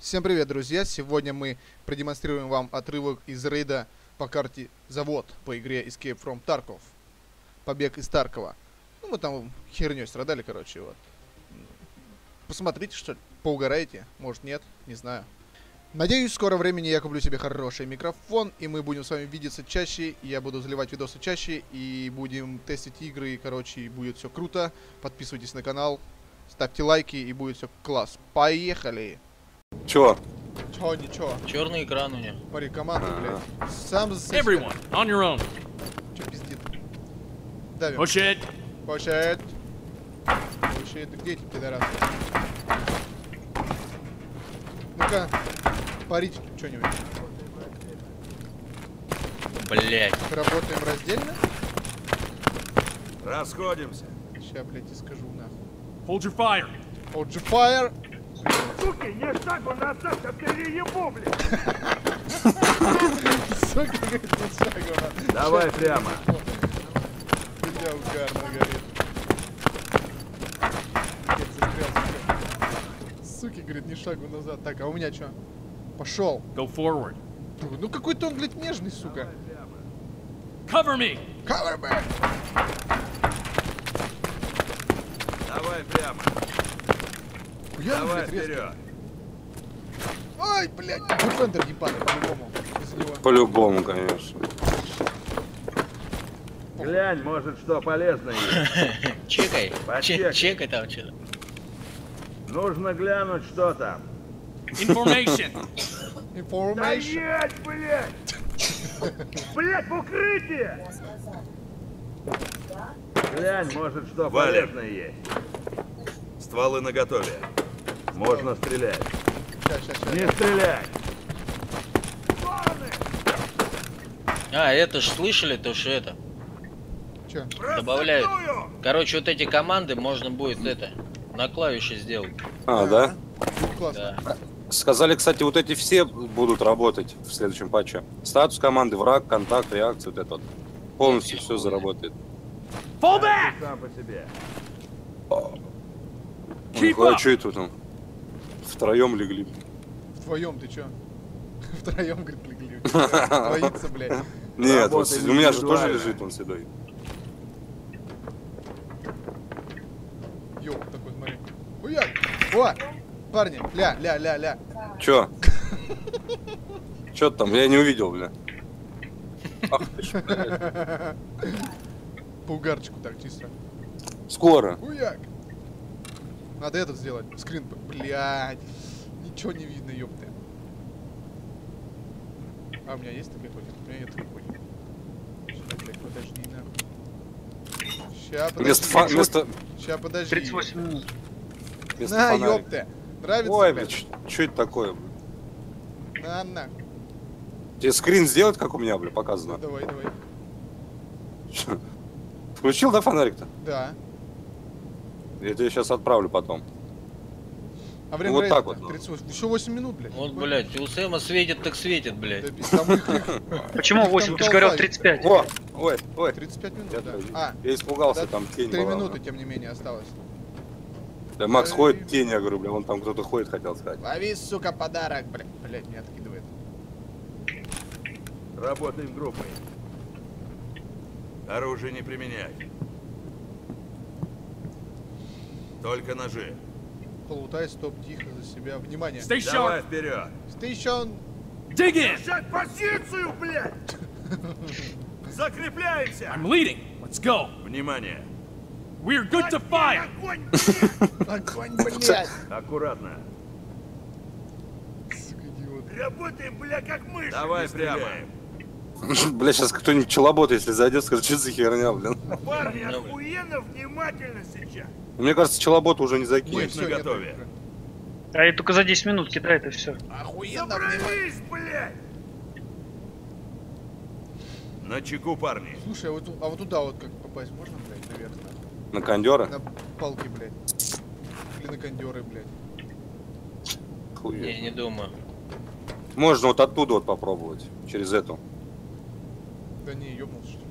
Всем привет, друзья! Сегодня мы продемонстрируем вам отрывок из рейда по карте Завод по игре Escape from Tarkov. Побег из Таркова. Ну, мы там херней страдали, короче, вот. Посмотрите, что ли, поугараете. Может, нет, не знаю. Надеюсь, в скором времени я куплю себе хороший микрофон, и мы будем с вами видеться чаще, я буду заливать видосы чаще, и будем тестить игры, и, короче, будет все круто. Подписывайтесь на канал, ставьте лайки, и будет все класс. Поехали! Чё? Чё, ничего. Черный экран у него. Смотри, команда, блядь. Сам за Everyone, on your own. Чё пиздит? Давим. Push it. Пошет. Пошет. Где эти пидорасы? Ну-ка, парить что-нибудь. Блять. Работаем раздельно? Расходимся. Сейчас, блядь, и скажу нахуй. Hold your fire. Hold your fire. Суки, не шагу назад, я переебу, блядь. Говорит, не шагу на- Давай прямо. Бля, угарно горит. Суки, говорит, не шагу назад. Так, а у меня что? Пошел. Go forward. Ну какой-то он, блядь, нежный, сука. Cover me. Cover me. Давай прямо. Давай вперед. Ай, блядь, Дефендер ебаный, по-любому. Из него. По-любому, конечно. Глянь, может, что полезное есть. Чекай. Почекай. Чекай там что-то. Нужно глянуть, что там. Information. Information. Стоять, блядь! Блядь, в укрытие! Глянь, может, что Валим. полезное есть. Стволы наготове. Можно стрелять. Щас, щас, щас. Не стрелять! А, это ж слышали, то что это. Чё? Добавляют. Короче, вот эти команды можно будет это на клавише сделать. А, да? Классно. Да. Сказали, кстати, вот эти все будут работать в следующем патче. Статус команды, враг, контакт, реакция, вот это вот. Полностью все заработает. Fall back. Сам по себе. Keep Нихуя, up. что это там? Втроем легли. Вдвоем ты чё? Втроем, говорит, легли. Боится, блядь. Нет, вот у меня же тоже лежит он седой. Ёлк такой, смотри. Хуяк. О! Парни, ля, ля, ля, ля. Чё? Чё там? Я не увидел, бля. Ах ты ж. По угарчику так, чисто. Скоро. Хуяк. Надо этот сделать. Скрин, блядь. Ничего не видно, ёпты. А, у меня есть такой хоть? У меня нет такой. Ща, блядь, подожди, нахуй. Ща, подожди. Вместо, фа- вместо, Ща, подожди. 38 минут. вместо На, фонарика. ёпты. Нравится, Ой, блядь? блядь, что это такое? бля? На, на. Тебе скрин сделать, как у меня, бля, Ну, показано? давай, давай. Чё? Включил, да, фонарик-то? Да. Я тебе сейчас отправлю потом. А время вот рейда так вот, ну. 38. Еще 8 минут, блядь. Вот, блядь, у Сэма светит так светит, блядь. Почему Их 8? там Ты же говорил толпа. 35. О, ой, ой. 35 минут, Я, да. А, я испугался, там тень 3 была. минуты, тем не менее, осталось. Да, Макс ходит, тень, я говорю, бля, вон там кто-то ходит, хотел сказать. Лови, сука, подарок, блядь. Блядь, не откидывает. Работаем группой. Оружие не применять. Только ножи. Полутай, стоп, тихо, за себя. Внимание. Stay Давай вперед. Стейшн. Dig in. Держать позицию, блядь! Закрепляемся! I'm leading. Let's go. Внимание. We're good to fire. Огонь, блядь! Огонь, блядь. Аккуратно. Сука, идиот. Работаем, бля, как мыши! Давай прямо. Бля, сейчас кто-нибудь челобот, если зайдет, скажет, что за херня, блин. Парни, охуенно внимательно сейчас! Мне кажется, челобот уже не Нет, закинет. всё, наготове. нет, А и только за 10 минут кидает и все. Охуенно. Собрались, блядь! На чеку, парни. Слушай, а вот, а вот туда вот как попасть можно, блядь, наверх? На кондера? На палки, блядь. Или на кондеры, блядь. Хуй. Я не думаю. Можно вот оттуда вот попробовать, через эту. Да не, ёбнулся, что ли.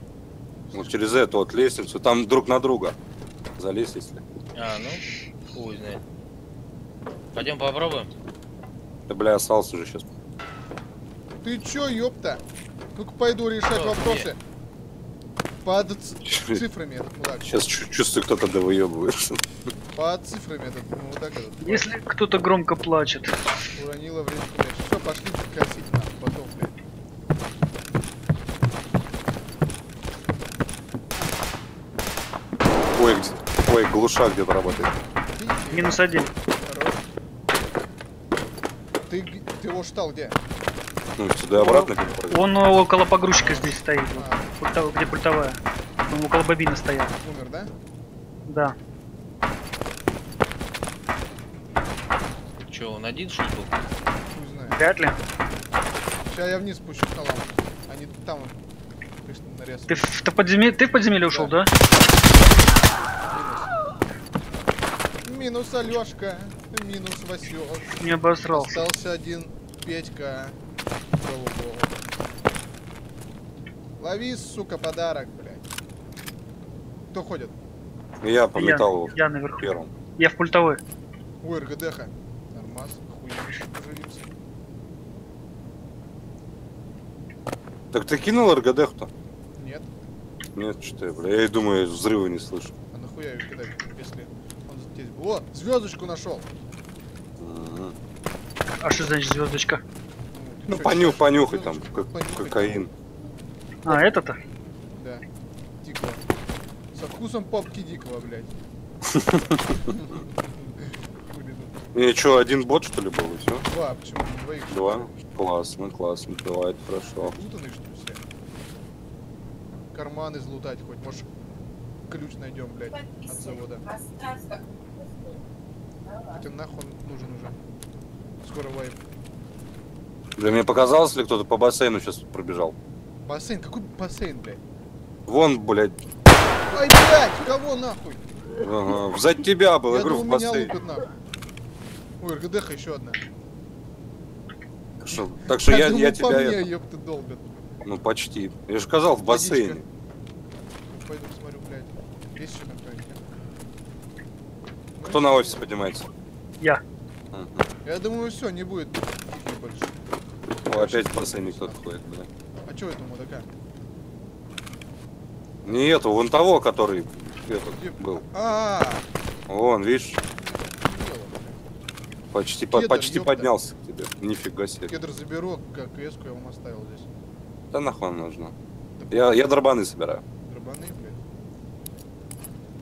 Вот через эту вот лестницу, там друг на друга. Залезть, если. А, ну, хуй знает. Пойдем попробуем. Да, бля, остался уже сейчас. Ты чё, ёпта? Ну-ка пойду решать Что, вопросы. Под цифрами этот мудак. Сейчас чувствую, кто-то довыебывается. Под цифрами этот мудак этот. Если кто-то громко плачет. Уронила время. Все, пошли косить нам потом, блядь. Ой, ой, глушак где-то работает. Минус один. Хорош. Ты, ты его штал где? Ну, сюда обратно. Он около погрузчика здесь стоит. А, пульта- где пультовая. Он около бобины стоял. умер, да? Да. Че, он один что ли был? Хуй знает. Вряд ли. Сейчас я вниз спущусь на лампу. Они там. Ты в, ты в подземелье, ты в подземелье ушел, да? Минус Алешка, минус Васек. Не обосрался. Остался один Петька. Богу. Лови, сука, подарок, блядь. Кто ходит? Я по Я, металлу я наверху. первым. Я в пультовой. Ой, РГДХ. Нормас, охуенно поживился. Так ты кинул РГД-то? Нет, Нет, что я, бля. Я и думаю, взрыва не слышу. а нахуя ее кидать, если был? О, звездочку нашел. А что значит звездочка? Ну, чё, понюх, понюхай там, как Понюхай. кокаин. А, это-то? Да, Дикого. Со вкусом попки Дикого, блядь. И что, один бот что ли был и все? Два, почему не двоих? Два. Классно, классно, бывает хорошо. Лутаны, что ли, все? Карманы залутать хоть, может ключ найдем, блядь, от завода. Хотя нахуй он нужен уже. Скоро вайп. Бля, мне показалось, ли кто-то по бассейну сейчас пробежал. Бассейн, какой бассейн, блядь? Вон, блядь, Ай, блядь, кого нахуй? ага, взад тебя был, я Я говорю, в думал, меня бассейн. лупят нахуй. Ой, РГДХ еще одна. Что- Так что я, думал, я по тебя, мне, это, ёпты, долбят. ну почти. Я же сказал, в Водичка. бассейне. Пойду посмотрю, блядь. Есть еще там кто-нибудь? Кто на офис поднимается? Я. Я думаю, все, не будет таких больше. О, опять бассейне кто-то ходит, бля. А чё это мудака? Не эту, вон того, который этот Где? был. А, Вон, видишь, дело, почти, по- Кедр, почти ёпта. поднялся к тебе. Нифига себе. Кедр заберу, как эску я вам оставил здесь. Да нахуй она нужна. Да Я, я дробаны собираю. Дробаны, блядь.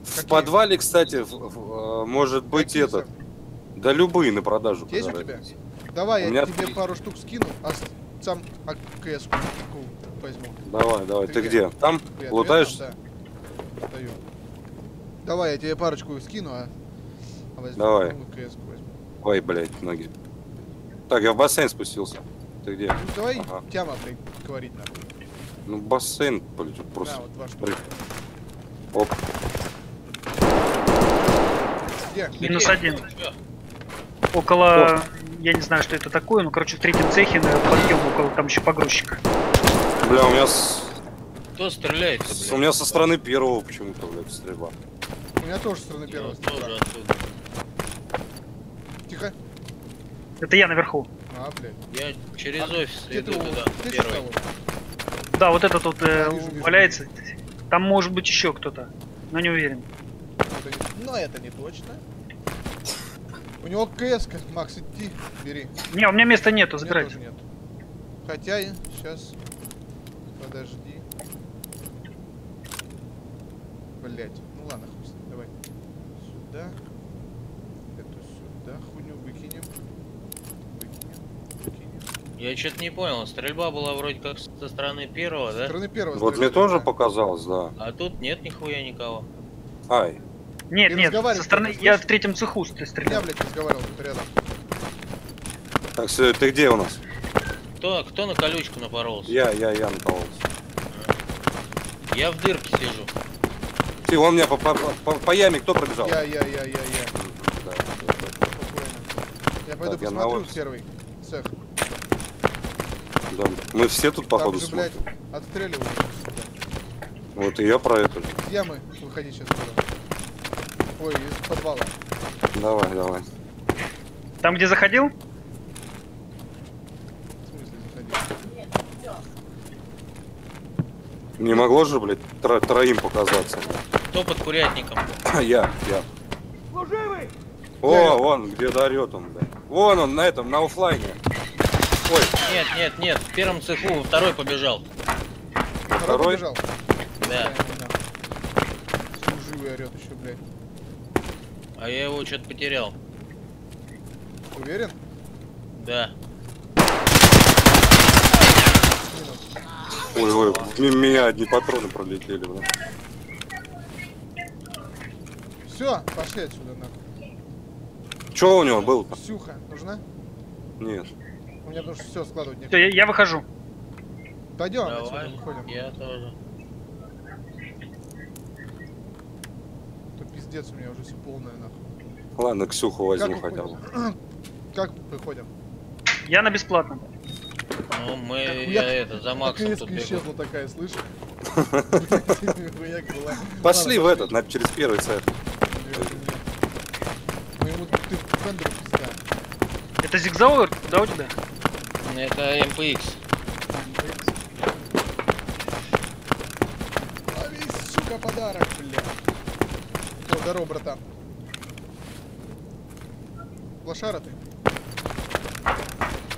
В Какие? подвале, кстати, в- в- э, может быть Какие этот. сам? Да любые на продажу. Есть у тебя? Давай, У я меня тебе три. пару штук скину, а сам АКС возьму. Давай, давай. Ты Ты где? где? Там Привет, лутаешь? привет, Да. Даю. Давай, я тебе парочку скину, а, а возьму. Давай. Возьму. Ой, блядь, ноги. Так, я в бассейн спустился. Ты где? Ну, давай Ага. тяма, блядь, говорить надо. Ну, бассейн, блядь, Да, просто. вот два штуки. прыг. Оп. Где? Минус Где? один. Чё? Около... Я не знаю, что это такое, но, короче, в третьем цехе на подъем около там еще погрузчик. Бля, у меня с, Кто стреляет с- у меня со стороны первого почему-то, блядь, стрельба. У меня тоже со стороны первого. Оттуда. Тихо. Это я наверху. А, блядь. Я через А офис ты иду туда. Ты Первый. Да, вот этот вот э, вижу, вижу, валяется. Там может быть еще кто-то, но не уверен. Это не- Но это не точно. У него КС, Макс, иди, бери. Не, у меня места нету, тоже нет. Хотя, сейчас. Подожди. Блять. Ну ладно, хуй с ним, давай. Сюда. Эту сюда хуйню выкинем. Выкинем. Выкинем. Я что-то не понял. Стрельба была вроде как со стороны первого, Со да? стороны первого. Вот мне тоже да. показалось, да. А тут нет нихуя никого. Ай, Нет, Ты нет, со стороны... Я в третьем цеху ты Я, стрелял. блядь, разговаривал тут рядом. так, Сё, ты где у нас? Кто, кто на колючку напоролся? Я, я, я накололся. Я в дырке сижу. Ты, вон меня по, по, по, по яме кто пробежал? Я, я, я, я, я. Да, да, да. Я пойду Так, я на посмотрю первый цех. Да, Мы все тут, походу, же, блядь, смотрим. отстреливают. Вот и я про это. Из ямы выходи сейчас туда. Ой, из подвала. Давай, давай. Там, где заходил? Не могло же, блядь, тро- троим показаться. Кто под курятником? Я, я. Служивый! О, вон, где орет он, блядь. Вон он, на этом, на оффлайне. Ой, Нет, нет, нет, в первом цеху, второй побежал. второй? побежал. Да. Служивый орет еще, блядь. А я его что-то потерял. Уверен? Да. Ой, ой, мимо меня одни патроны пролетели, блядь. Все, пошли отсюда, нахуй. Че у него был-то? Сюха, нужна? Нет. У меня потому что все складывать некуда. я, я выхожу. Пойдем отсюда, выходим. Я тоже. То пиздец у меня уже все полное, нахуй. Ладно, Ксюху возьму Как хотя бы. Как выходим? Я на бесплатном. Ну, мы, Как я хуяк- это, за Максом тут исчезла такая, была. Пошли в этот, на, через первый. Ну пизда. Это зигзауэр? Да, у тебя? Это МПХ. Лови, сука, подарок, бля. Здорово, братан. Лошара ты.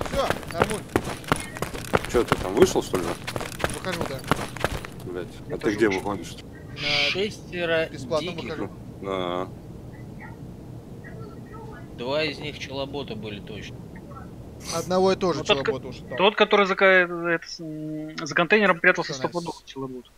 Все, нормуль. Че ты там вышел, что ли? Выхожу, да. Блять. А ты где выходишь? На Шестеро бесплатно диких. выхожу. На... Два из них челобота были точно. Одного и тоже Ну, челобота ушатал. Тот, который за, это, за контейнером прятался стопудово найс. челобут.